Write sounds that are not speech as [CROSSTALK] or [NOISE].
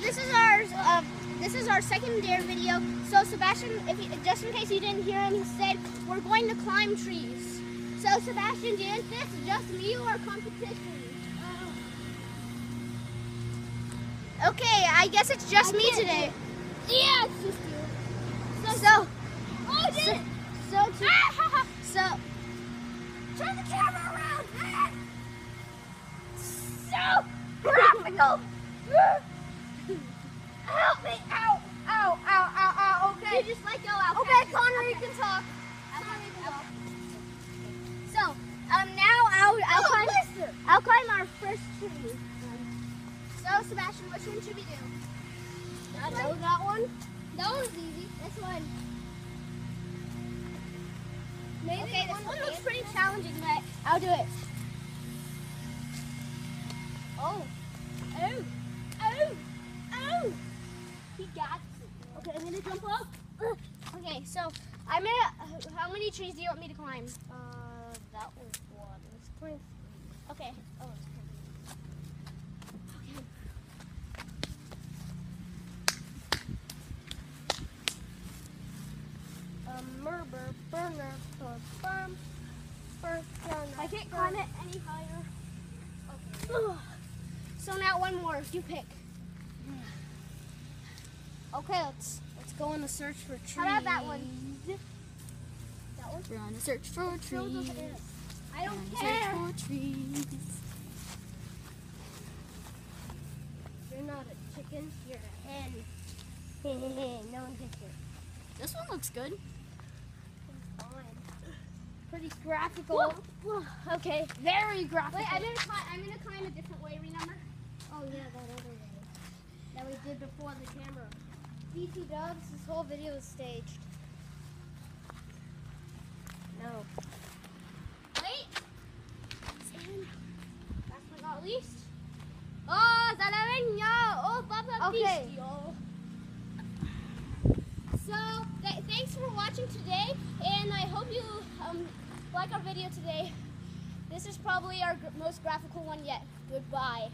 this is our uh, this is our second dare video. So Sebastian, if you, just in case you didn't hear him, he said we're going to climb trees. So Sebastian, is this just me or competition? Okay, I guess it's just me today. Yeah, it's just you. So so Oh, I did so it. so, to, Ah, so Turn the camera around. Graphical. Help me. Ow. Ow, ow, ow, ow. Okay. you just let go. I'll Okay, Connor, you. you can talk. So um now I'll I'll Oh, climb listen. I'll climb our first tree. So Sebastian, which one should we do? I know that one. That one's easy. This one. Maybe okay, this one one looks pretty challenging, but I'll do it. Oh, oh, oh! He got it. Okay, I'm gonna jump off. Ugh. Okay, so I'm gonna. How many trees do you want me to climb? Uh, that was one. Let's climb Okay. Oh, it's Okay. a murder burner for bomb. First I can't climb it any higher. Ugh. So now one more. If you pick. Okay, let's let's go on the search for trees. How about that one? That one? We're on a search for the trees. I We're don't on a care. search for trees. You're not a chicken. You're a hen. [LAUGHS] no one it. This one looks good. Fine. Pretty graphical. Whoa. Okay. Very graphical. Wait, I'm gonna climb. I'm gonna climb a different way. Remember? Oh yeah, that other way that we did before the camera. BT Dubs, this whole video is staged. No. Wait. And last but not least. Oh, Salaveño. Oh, Papa Okay. Pistio. So, th- thanks for watching today, and I hope you um, like our video today. This is probably our gr- most graphical one yet. Goodbye.